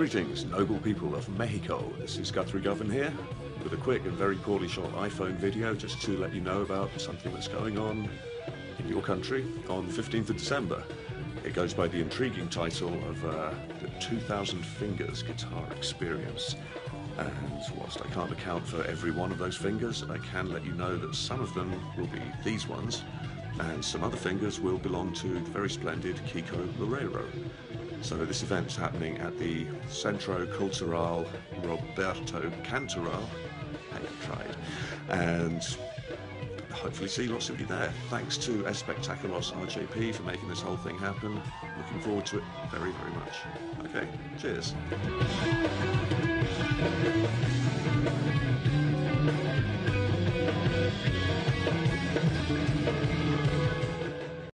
Greetings, noble people of Mexico. This is Guthrie Govan here with a quick and very poorly shot iPhone video just to let you know about something that's going on in your country on the 15th of December. It goes by the intriguing title of uh, the 2000 Fingers Guitar Experience. And whilst I can't account for every one of those fingers, I can let you know that some of them will be these ones, and some other fingers will belong to the very splendid Kiko Loureiro. So this event's happening at the Centro Cultural Roberto Cantoral. Hey, I tried. And hopefully see lots of you there. Thanks to Espectaculos RJP for making this whole thing happen. Looking forward to it very, very much. Okay, cheers.